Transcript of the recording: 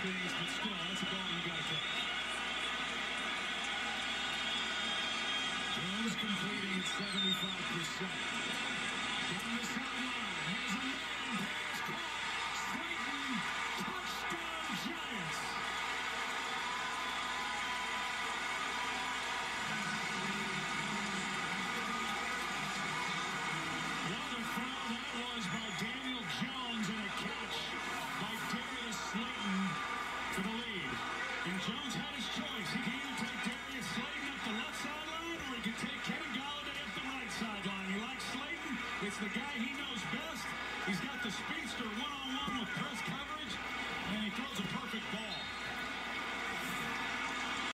things, but still, that's a ball you got to. Jones completing at 75%. And Jones had his choice. He can either take Darius Slayton up the left sideline or he can take Kevin Golladay up the right sideline. He likes Slayton. It's the guy he